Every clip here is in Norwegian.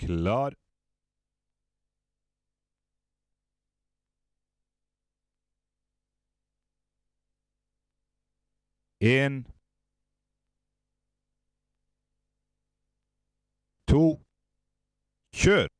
Klar. En. To. Kjør!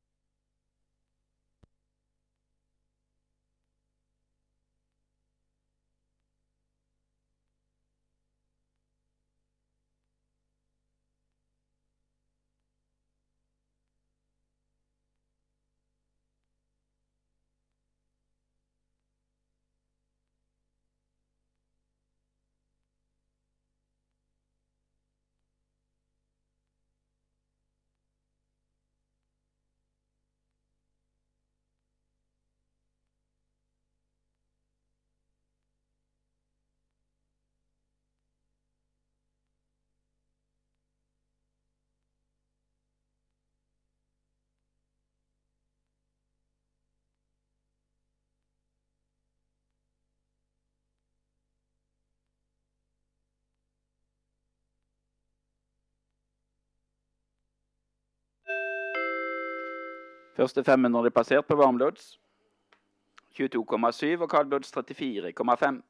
Første 500 er passert på varmlods. 22,7 og kaldlods 34,5.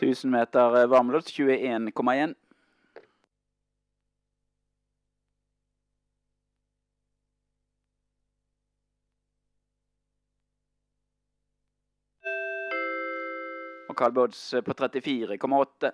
Tusen meter eh, 21,1. Og kaldblods eh, på 34,8.